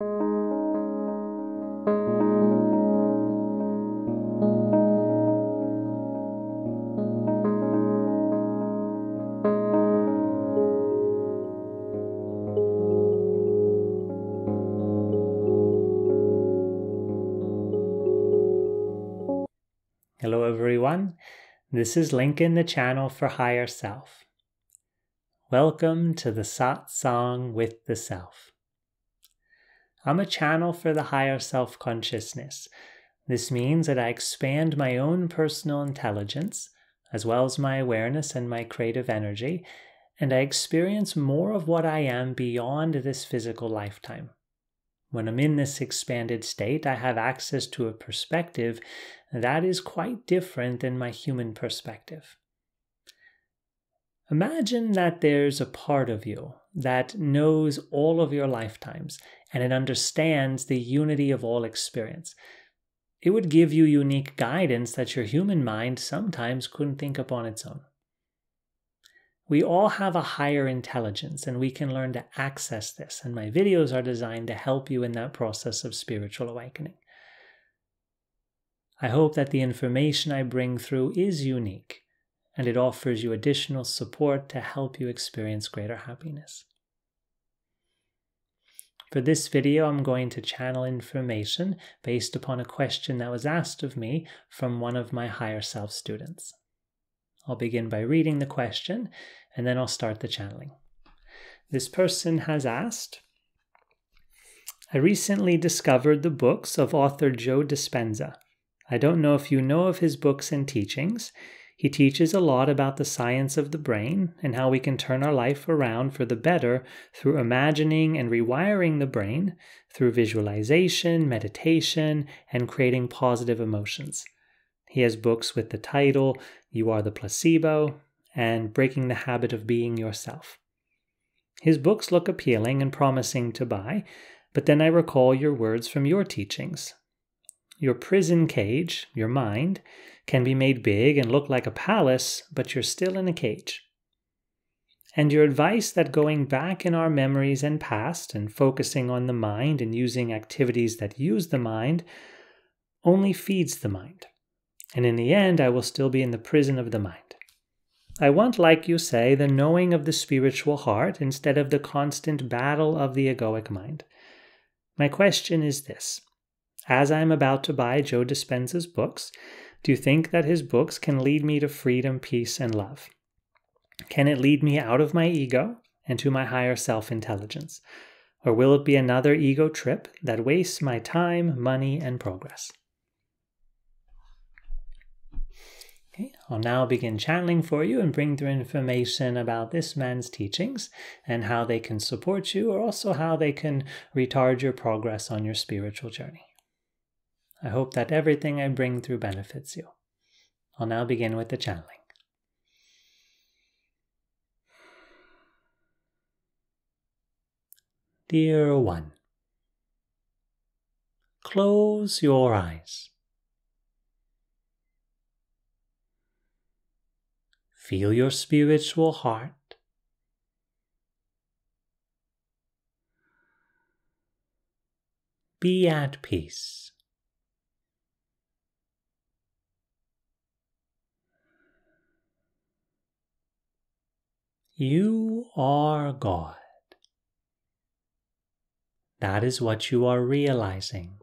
Hello, everyone. This is Lincoln, the channel for Higher Self. Welcome to the Satsang with the Self. I'm a channel for the higher self consciousness. This means that I expand my own personal intelligence, as well as my awareness and my creative energy, and I experience more of what I am beyond this physical lifetime. When I'm in this expanded state, I have access to a perspective that is quite different than my human perspective. Imagine that there's a part of you that knows all of your lifetimes and it understands the unity of all experience. It would give you unique guidance that your human mind sometimes couldn't think upon its own. We all have a higher intelligence and we can learn to access this, and my videos are designed to help you in that process of spiritual awakening. I hope that the information I bring through is unique and it offers you additional support to help you experience greater happiness. For this video, I'm going to channel information based upon a question that was asked of me from one of my higher self students. I'll begin by reading the question and then I'll start the channeling. This person has asked I recently discovered the books of author Joe Dispenza. I don't know if you know of his books and teachings. He teaches a lot about the science of the brain and how we can turn our life around for the better through imagining and rewiring the brain, through visualization, meditation, and creating positive emotions. He has books with the title You Are the Placebo and Breaking the Habit of Being Yourself. His books look appealing and promising to buy, but then I recall your words from your teachings your prison cage, your mind, can be made big and look like a palace, but you're still in a cage. And your advice that going back in our memories and past and focusing on the mind and using activities that use the mind only feeds the mind. And in the end, I will still be in the prison of the mind. I want, like you say, the knowing of the spiritual heart instead of the constant battle of the egoic mind. My question is this as I am about to buy Joe Dispenza's books, do you think that his books can lead me to freedom, peace, and love? Can it lead me out of my ego and to my higher self intelligence? Or will it be another ego trip that wastes my time, money, and progress? Okay, I'll now begin channeling for you and bring through information about this man's teachings and how they can support you, or also how they can retard your progress on your spiritual journey. I hope that everything I bring through benefits you. I'll now begin with the channeling. Dear one, close your eyes. Feel your spiritual heart. Be at peace. You are God. That is what you are realizing.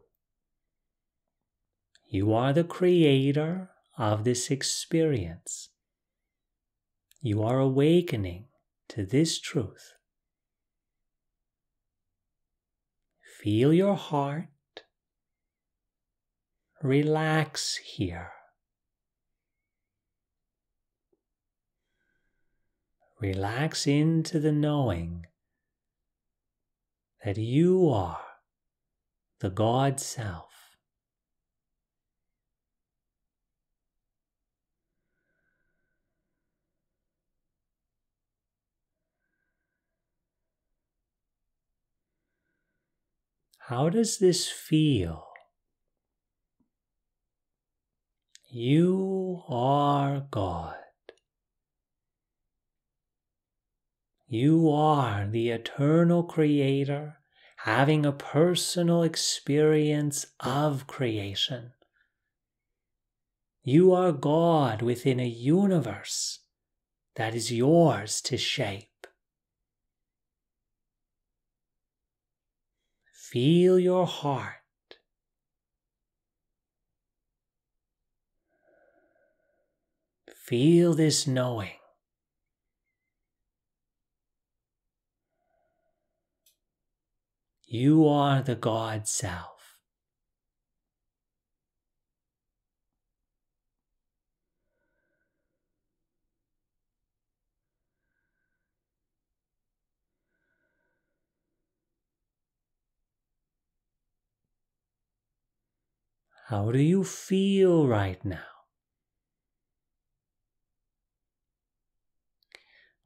You are the creator of this experience. You are awakening to this truth. Feel your heart. Relax here. Relax into the knowing that you are the God Self. How does this feel? You are God. You are the eternal creator, having a personal experience of creation. You are God within a universe that is yours to shape. Feel your heart. Feel this knowing. You are the God self. How do you feel right now?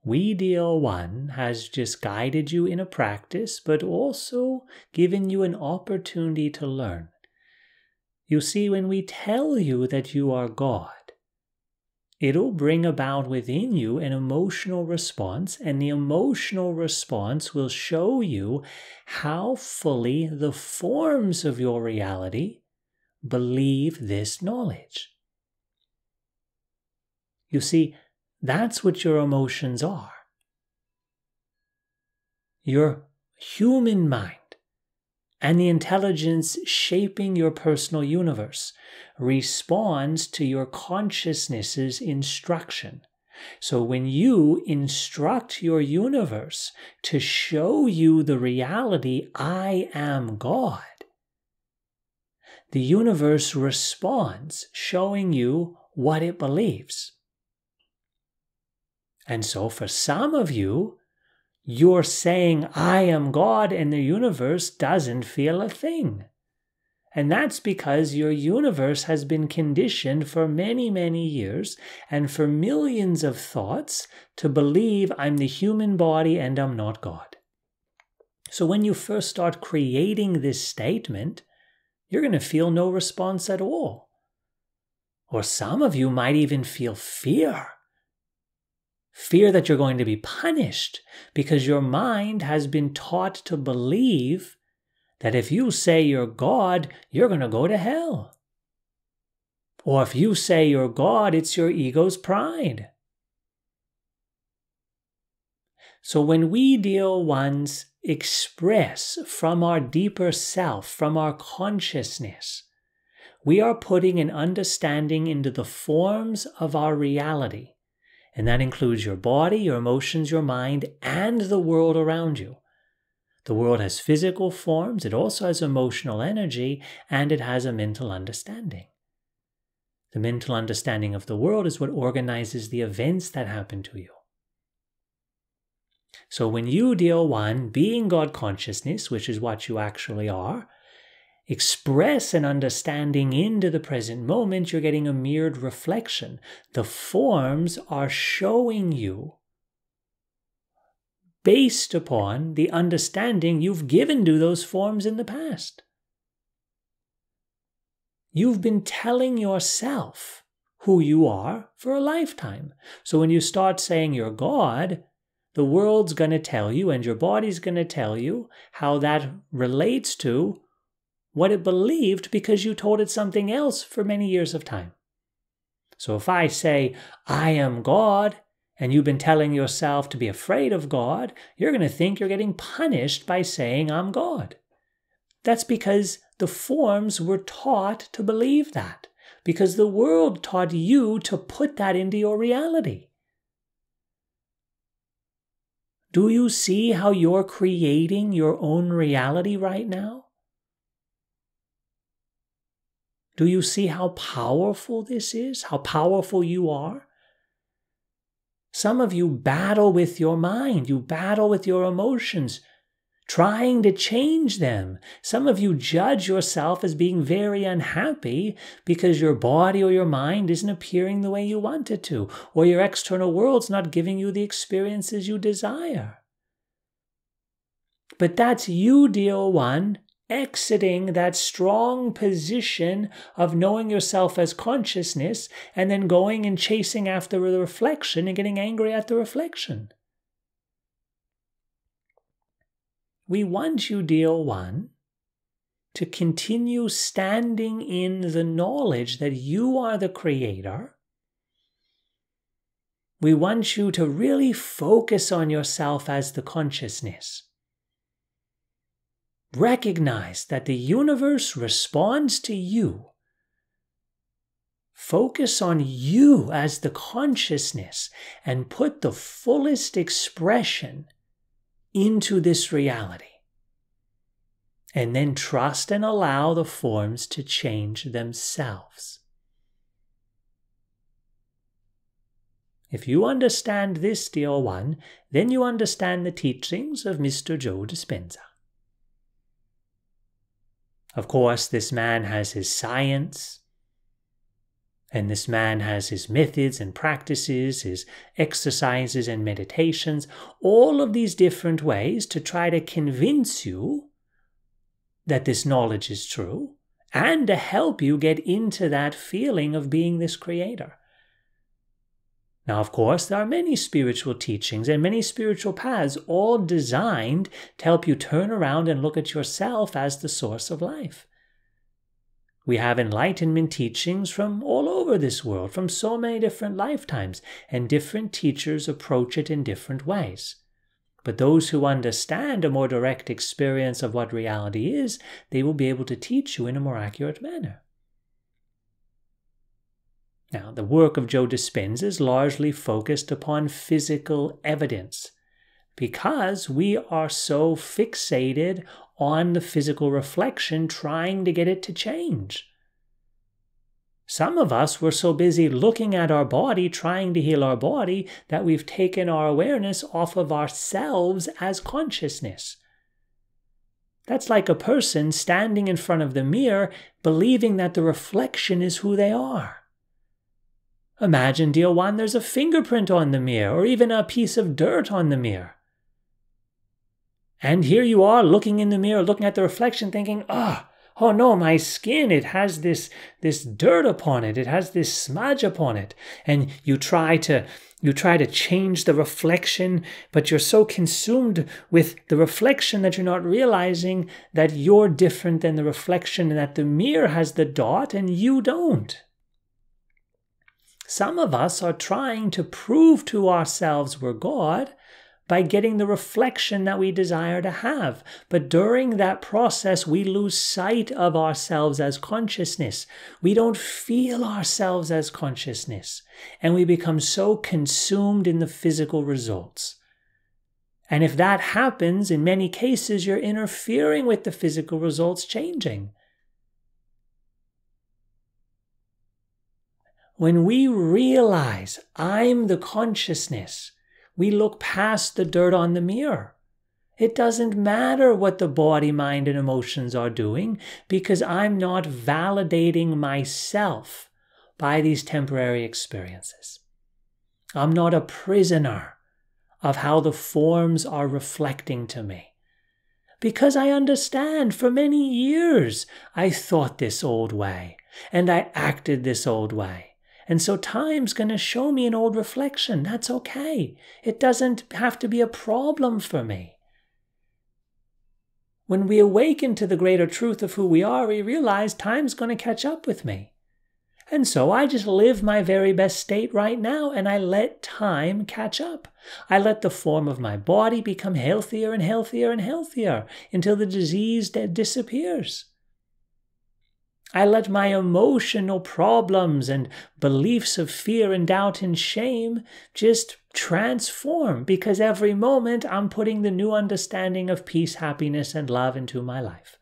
We Deal One has just guided you in a practice, but also given you an opportunity to learn. You see, when we tell you that you are God, it'll bring about within you an emotional response, and the emotional response will show you how fully the forms of your reality believe this knowledge. You see, that's what your emotions are. Your human mind and the intelligence shaping your personal universe responds to your consciousness's instruction. So when you instruct your universe to show you the reality, I am God, the universe responds, showing you what it believes. And so, for some of you, you're saying, I am God, and the universe doesn't feel a thing. And that's because your universe has been conditioned for many, many years and for millions of thoughts to believe I'm the human body and I'm not God. So when you first start creating this statement, you're going to feel no response at all. Or some of you might even feel fear fear that you're going to be punished because your mind has been taught to believe that if you say you're God, you're going to go to hell. Or if you say you're God, it's your ego's pride. So when we deal ones express from our deeper self, from our consciousness, we are putting an understanding into the forms of our reality and that includes your body, your emotions, your mind, and the world around you. The world has physical forms, it also has emotional energy, and it has a mental understanding. The mental understanding of the world is what organizes the events that happen to you. So when you deal one, being God consciousness, which is what you actually are, express an understanding into the present moment, you're getting a mirrored reflection. The forms are showing you based upon the understanding you've given to those forms in the past. You've been telling yourself who you are for a lifetime. So when you start saying you're God, the world's going to tell you and your body's going to tell you how that relates to what it believed because you told it something else for many years of time. So if I say, I am God, and you've been telling yourself to be afraid of God, you're going to think you're getting punished by saying, I'm God. That's because the forms were taught to believe that, because the world taught you to put that into your reality. Do you see how you're creating your own reality right now? Do you see how powerful this is? How powerful you are? Some of you battle with your mind, you battle with your emotions, trying to change them. Some of you judge yourself as being very unhappy because your body or your mind isn't appearing the way you want it to, or your external world's not giving you the experiences you desire. But that's you, dear one, exiting that strong position of knowing yourself as consciousness and then going and chasing after the reflection and getting angry at the reflection. we want you, dear one, to continue standing in the knowledge that you are the creator. We want you to really focus on yourself as the consciousness. Recognize that the universe responds to you. Focus on you as the consciousness and put the fullest expression into this reality and then trust and allow the forms to change themselves. If you understand this, dear one, then you understand the teachings of Mr. Joe Dispenza. Of course, this man has his science, and this man has his methods and practices, his exercises and meditations, all of these different ways to try to convince you that this knowledge is true and to help you get into that feeling of being this creator. Now, of course, there are many spiritual teachings and many spiritual paths, all designed to help you turn around and look at yourself as the source of life. We have enlightenment teachings from all over this world, from so many different lifetimes, and different teachers approach it in different ways. But those who understand a more direct experience of what reality is, they will be able to teach you in a more accurate manner. Now, the work of Joe Dispenza is largely focused upon physical evidence because we are so fixated on the physical reflection trying to get it to change. Some of us were so busy looking at our body, trying to heal our body, that we've taken our awareness off of ourselves as consciousness. That's like a person standing in front of the mirror, believing that the reflection is who they are. Imagine, dear one, there's a fingerprint on the mirror, or even a piece of dirt on the mirror. And here you are looking in the mirror, looking at the reflection, thinking, ah, oh, oh no, my skin, it has this, this dirt upon it, it has this smudge upon it. And you try to you try to change the reflection, but you're so consumed with the reflection that you're not realizing that you're different than the reflection and that the mirror has the dot and you don't. Some of us are trying to prove to ourselves we're God by getting the reflection that we desire to have. But during that process, we lose sight of ourselves as consciousness. We don't feel ourselves as consciousness. And we become so consumed in the physical results. And if that happens, in many cases, you're interfering with the physical results changing. When we realize I'm the consciousness, we look past the dirt on the mirror. It doesn't matter what the body, mind, and emotions are doing because I'm not validating myself by these temporary experiences. I'm not a prisoner of how the forms are reflecting to me. Because I understand for many years I thought this old way and I acted this old way. And so time's going to show me an old reflection. That's okay. It doesn't have to be a problem for me. When we awaken to the greater truth of who we are, we realize time's going to catch up with me. And so I just live my very best state right now and I let time catch up. I let the form of my body become healthier and healthier and healthier until the disease dead disappears. I let my emotional problems and beliefs of fear and doubt and shame just transform because every moment I'm putting the new understanding of peace, happiness, and love into my life.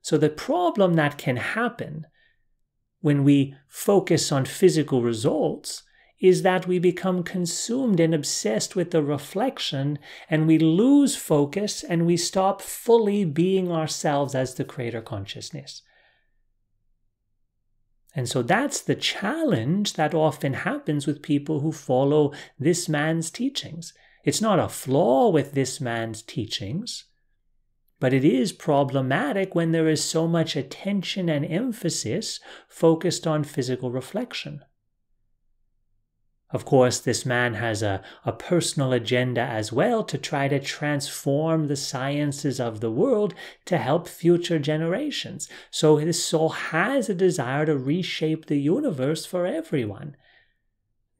So, the problem that can happen when we focus on physical results is that we become consumed and obsessed with the reflection and we lose focus and we stop fully being ourselves as the creator consciousness. And so that's the challenge that often happens with people who follow this man's teachings. It's not a flaw with this man's teachings, but it is problematic when there is so much attention and emphasis focused on physical reflection. Of course, this man has a, a personal agenda as well to try to transform the sciences of the world to help future generations. So his soul has a desire to reshape the universe for everyone.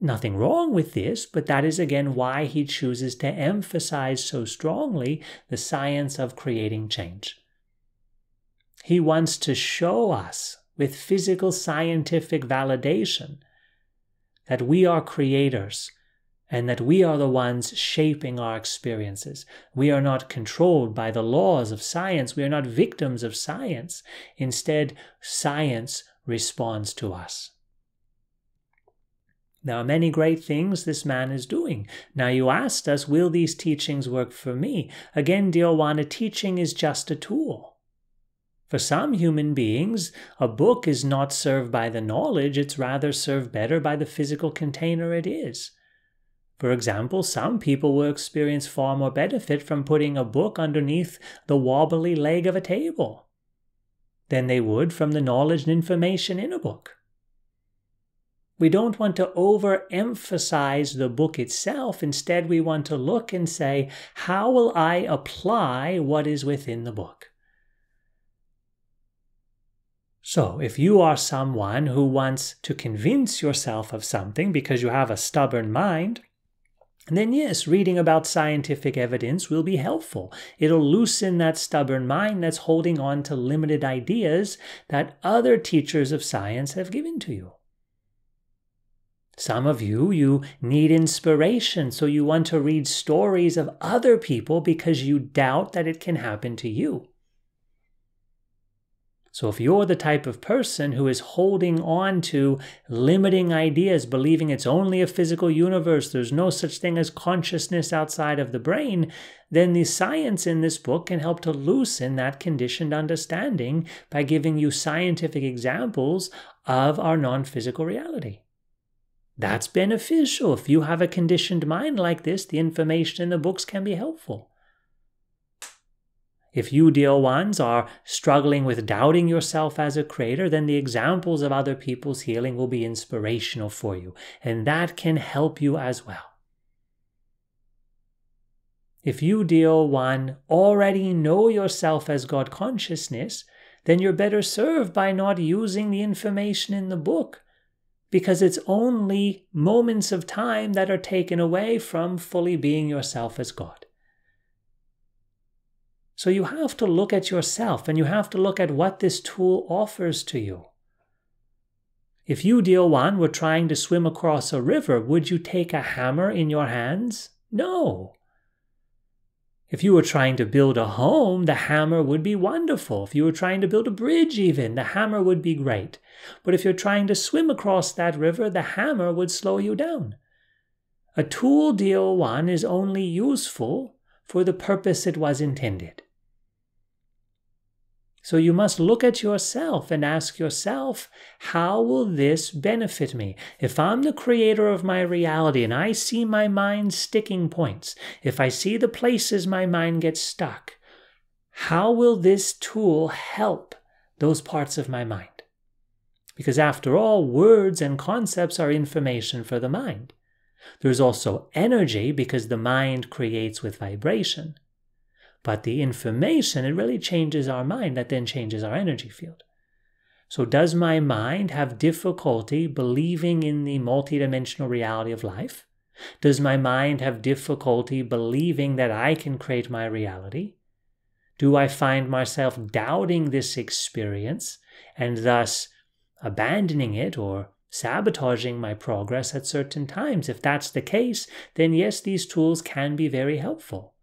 Nothing wrong with this, but that is again why he chooses to emphasize so strongly the science of creating change. He wants to show us with physical scientific validation that we are creators and that we are the ones shaping our experiences. We are not controlled by the laws of science. We are not victims of science. Instead, science responds to us. There are many great things this man is doing. Now, you asked us, will these teachings work for me? Again, dear one, a teaching is just a tool. For some human beings, a book is not served by the knowledge, it's rather served better by the physical container it is. For example, some people will experience far more benefit from putting a book underneath the wobbly leg of a table than they would from the knowledge and information in a book. We don't want to overemphasize the book itself. Instead, we want to look and say, how will I apply what is within the book? So, if you are someone who wants to convince yourself of something because you have a stubborn mind, then yes, reading about scientific evidence will be helpful. It'll loosen that stubborn mind that's holding on to limited ideas that other teachers of science have given to you. Some of you, you need inspiration, so you want to read stories of other people because you doubt that it can happen to you. So if you're the type of person who is holding on to limiting ideas, believing it's only a physical universe, there's no such thing as consciousness outside of the brain, then the science in this book can help to loosen that conditioned understanding by giving you scientific examples of our non physical reality. That's beneficial. If you have a conditioned mind like this, the information in the books can be helpful. If you, dear ones, are struggling with doubting yourself as a creator, then the examples of other people's healing will be inspirational for you, and that can help you as well. If you, dear one, already know yourself as God consciousness, then you're better served by not using the information in the book, because it's only moments of time that are taken away from fully being yourself as God. So you have to look at yourself and you have to look at what this tool offers to you. If you, dear one, were trying to swim across a river, would you take a hammer in your hands? No. If you were trying to build a home, the hammer would be wonderful. If you were trying to build a bridge, even, the hammer would be great. But if you're trying to swim across that river, the hammer would slow you down. A tool, dear one, is only useful for the purpose it was intended. So you must look at yourself and ask yourself, how will this benefit me? If I'm the creator of my reality and I see my mind's sticking points, if I see the places my mind gets stuck, how will this tool help those parts of my mind? Because after all, words and concepts are information for the mind. There's also energy because the mind creates with vibration. But the information, it really changes our mind, that then changes our energy field. So, does my mind have difficulty believing in the multidimensional reality of life? Does my mind have difficulty believing that I can create my reality? Do I find myself doubting this experience and thus abandoning it or sabotaging my progress at certain times? If that's the case, then yes, these tools can be very helpful.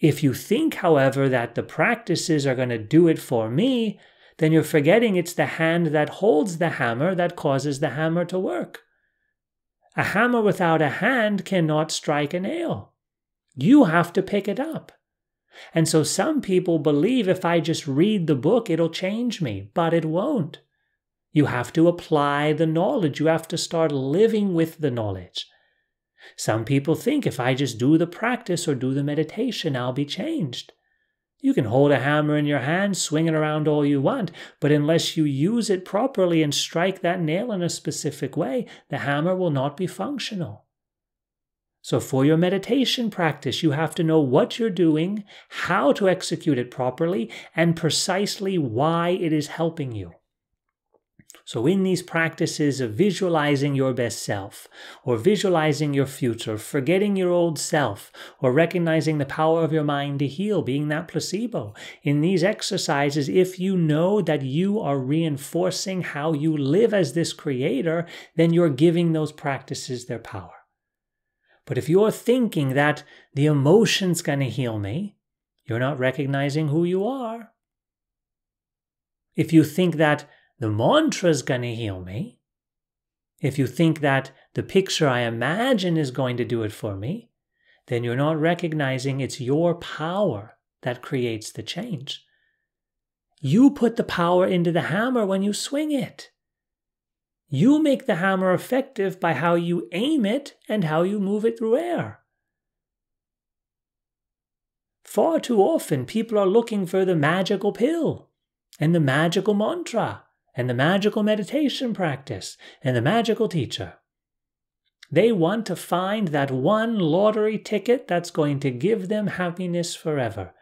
If you think, however, that the practices are going to do it for me, then you're forgetting it's the hand that holds the hammer that causes the hammer to work. A hammer without a hand cannot strike a nail. You have to pick it up. And so some people believe if I just read the book, it'll change me, but it won't. You have to apply the knowledge. You have to start living with the knowledge. Some people think if I just do the practice or do the meditation, I'll be changed. You can hold a hammer in your hand, swing it around all you want, but unless you use it properly and strike that nail in a specific way, the hammer will not be functional. So, for your meditation practice, you have to know what you're doing, how to execute it properly, and precisely why it is helping you. So, in these practices of visualizing your best self, or visualizing your future, forgetting your old self, or recognizing the power of your mind to heal, being that placebo, in these exercises, if you know that you are reinforcing how you live as this creator, then you're giving those practices their power. But if you're thinking that the emotion's going to heal me, you're not recognizing who you are. If you think that the mantra is going to heal me, if you think that the picture I imagine is going to do it for me, then you're not recognizing it's your power that creates the change. You put the power into the hammer when you swing it. You make the hammer effective by how you aim it and how you move it through air. Far too often, people are looking for the magical pill and the magical mantra and the magical meditation practice and the magical teacher. They want to find that one lottery ticket that's going to give them happiness forever.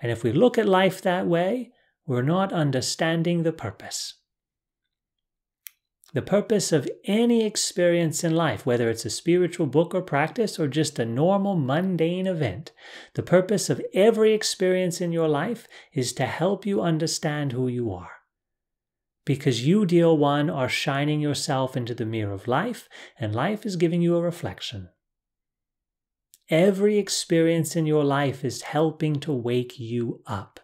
And if we look at life that way, we're not understanding the purpose. The purpose of any experience in life, whether it's a spiritual book or practice or just a normal mundane event, the purpose of every experience in your life is to help you understand who you are because you, dear one, are shining yourself into the mirror of life, and life is giving you a reflection. Every experience in your life is helping to wake you up.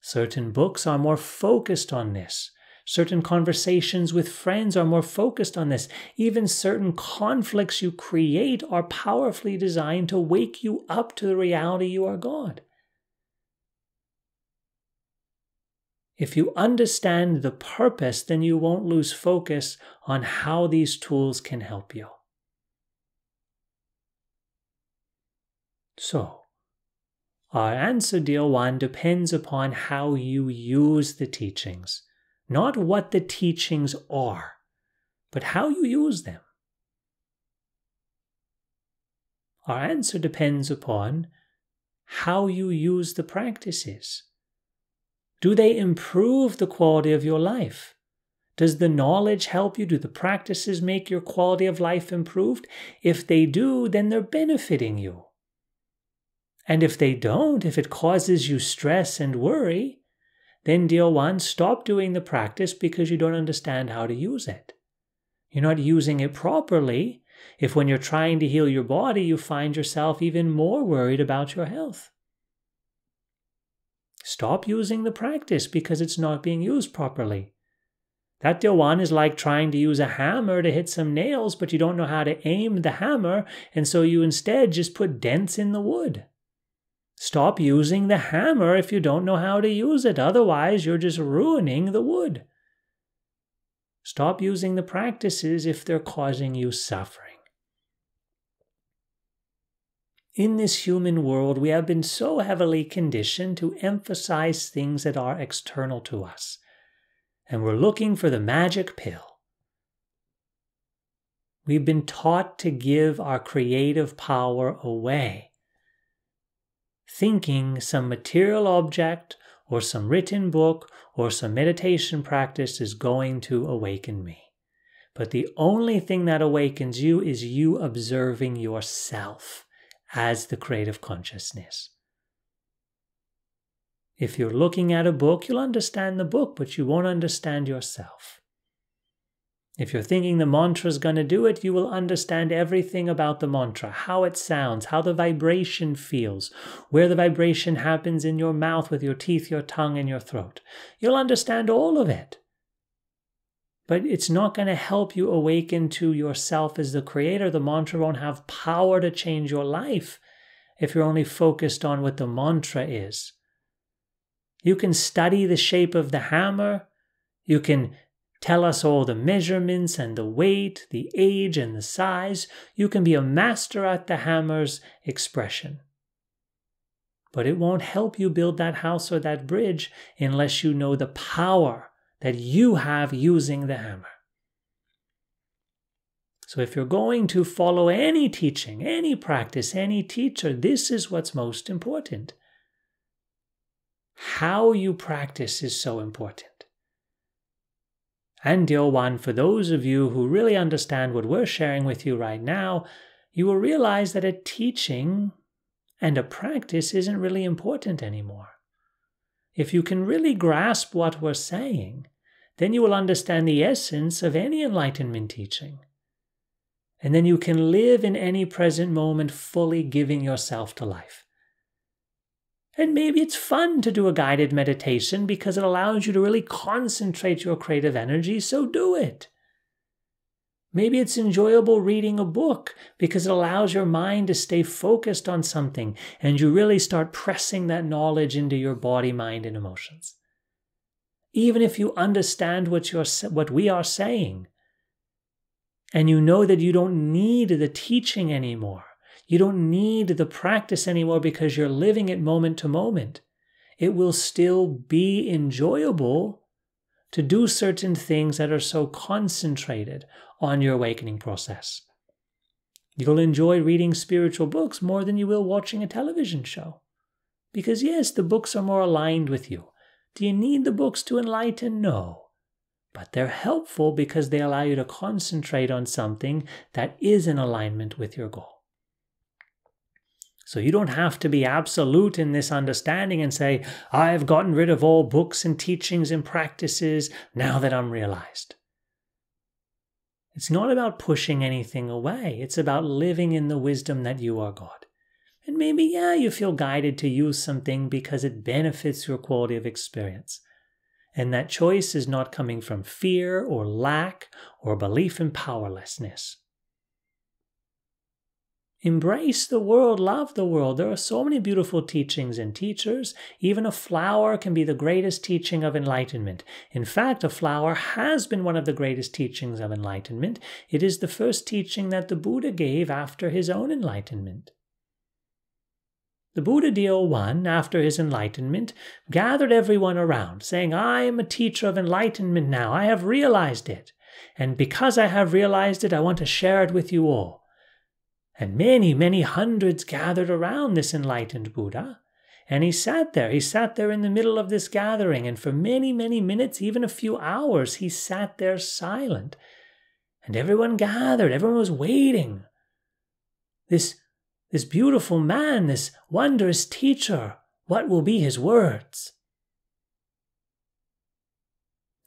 Certain books are more focused on this. Certain conversations with friends are more focused on this. Even certain conflicts you create are powerfully designed to wake you up to the reality you are God. If you understand the purpose, then you won't lose focus on how these tools can help you. So, our answer, dear one, depends upon how you use the teachings, not what the teachings are, but how you use them. Our answer depends upon how you use the practices. Do they improve the quality of your life? Does the knowledge help you? Do the practices make your quality of life improved? If they do, then they're benefiting you. And if they don't, if it causes you stress and worry, then, dear one, stop doing the practice because you don't understand how to use it. You're not using it properly if, when you're trying to heal your body, you find yourself even more worried about your health. Stop using the practice because it's not being used properly. That one is like trying to use a hammer to hit some nails, but you don't know how to aim the hammer, and so you instead just put dents in the wood. Stop using the hammer if you don't know how to use it, otherwise, you're just ruining the wood. Stop using the practices if they're causing you suffering. In this human world, we have been so heavily conditioned to emphasize things that are external to us. And we're looking for the magic pill. We've been taught to give our creative power away, thinking some material object or some written book or some meditation practice is going to awaken me. But the only thing that awakens you is you observing yourself as the creative consciousness. If you're looking at a book, you'll understand the book, but you won't understand yourself. If you're thinking the mantra is going to do it, you will understand everything about the mantra, how it sounds, how the vibration feels, where the vibration happens in your mouth with your teeth, your tongue, and your throat. You'll understand all of it but it's not going to help you awaken to yourself as the creator. The mantra won't have power to change your life if you're only focused on what the mantra is. You can study the shape of the hammer. You can tell us all the measurements and the weight, the age and the size. You can be a master at the hammer's expression. but it won't help you build that house or that bridge unless you know the power that you have using the hammer. So, if you're going to follow any teaching, any practice, any teacher, this is what's most important. How you practice is so important. And, dear one, for those of you who really understand what we're sharing with you right now, you will realize that a teaching and a practice isn't really important anymore. If you can really grasp what we're saying, then you will understand the essence of any enlightenment teaching. And then you can live in any present moment fully giving yourself to life. And maybe it's fun to do a guided meditation because it allows you to really concentrate your creative energy, so do it. Maybe it's enjoyable reading a book because it allows your mind to stay focused on something and you really start pressing that knowledge into your body, mind, and emotions. Even if you understand what, you're, what we are saying and you know that you don't need the teaching anymore, you don't need the practice anymore because you're living it moment to moment, it will still be enjoyable to do certain things that are so concentrated on your awakening process. You'll enjoy reading spiritual books more than you will watching a television show. Because, yes, the books are more aligned with you. Do you need the books to enlighten? No. But they're helpful because they allow you to concentrate on something that is in alignment with your goal. So you don't have to be absolute in this understanding and say, I've gotten rid of all books and teachings and practices now that I'm realized. It's not about pushing anything away. It's about living in the wisdom that you are God. And maybe, yeah, you feel guided to use something because it benefits your quality of experience. And that choice is not coming from fear or lack or belief in powerlessness. Embrace the world, love the world. There are so many beautiful teachings and teachers. Even a flower can be the greatest teaching of enlightenment. In fact, a flower has been one of the greatest teachings of enlightenment. It is the first teaching that the Buddha gave after his own enlightenment. The Buddha Dear One, after his enlightenment, gathered everyone around, saying, I am a teacher of enlightenment now. I have realized it. And because I have realized it, I want to share it with you all. And many, many hundreds gathered around this enlightened Buddha. And he sat there. He sat there in the middle of this gathering. And for many, many minutes, even a few hours, he sat there silent. And everyone gathered. Everyone was waiting. This, this beautiful man, this wondrous teacher, what will be his words?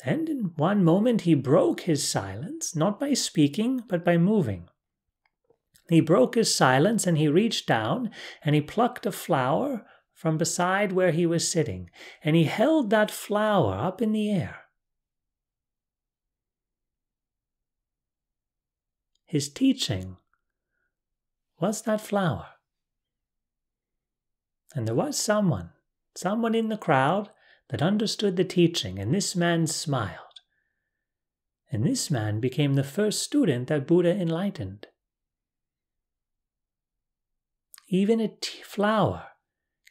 And in one moment he broke his silence, not by speaking, but by moving. He broke his silence and he reached down and he plucked a flower from beside where he was sitting, and he held that flower up in the air. His teaching was that flower. And there was someone, someone in the crowd that understood the teaching, and this man smiled. And this man became the first student that Buddha enlightened. Even a flower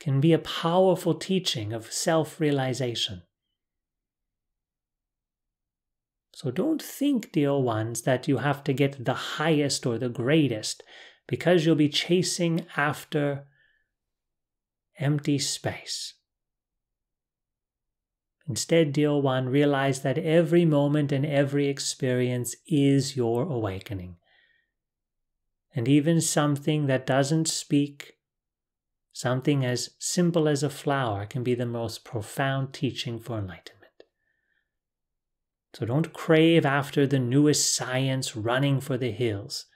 can be a powerful teaching of self realization. So don't think, dear ones, that you have to get the highest or the greatest because you'll be chasing after empty space. Instead, dear one, realize that every moment and every experience is your awakening and even something that doesn't speak, something as simple as a flower, can be the most profound teaching for enlightenment. So don't crave after the newest science running for the hills.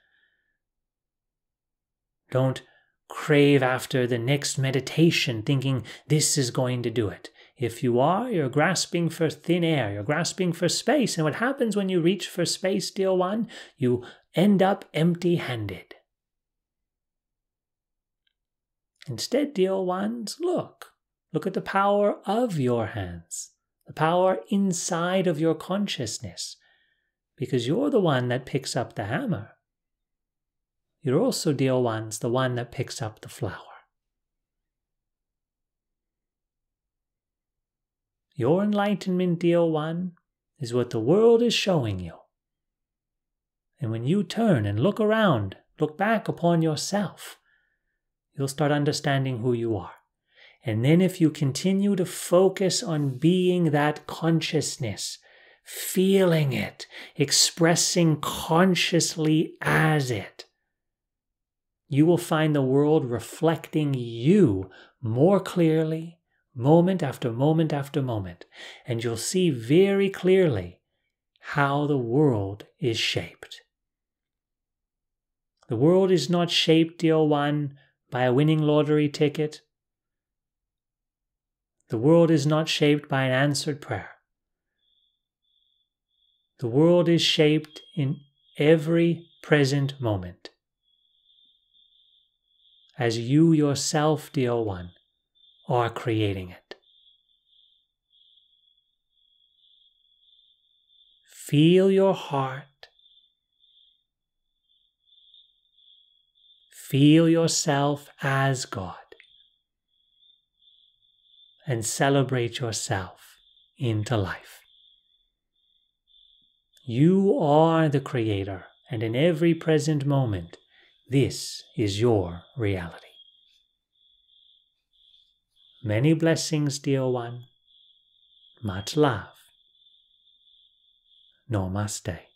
Don't crave after the next meditation thinking this is going to do it. If you are, you're grasping for thin air, you're grasping for space. And what happens when you reach for space, dear one? You end up empty handed. Instead, dear ones, look. Look at the power of your hands, the power inside of your consciousness, because you're the one that picks up the hammer. You're also, dear ones, the one that picks up the flower. Your enlightenment, dear one, is what the world is showing you. And when you turn and look around, look back upon yourself, you'll start understanding who you are. And then, if you continue to focus on being that consciousness, feeling it, expressing consciously as it, you will find the world reflecting you more clearly, moment after moment after moment. And you'll see very clearly how the world is shaped. The world is not shaped, dear one, by a winning lottery ticket. The world is not shaped by an answered prayer. The world is shaped in every present moment. As you yourself, dear one, are creating it. Feel your heart Feel yourself as God and celebrate yourself into life. You are the Creator, and in every present moment, this is your reality. Many blessings, dear one. Much love. Namaste.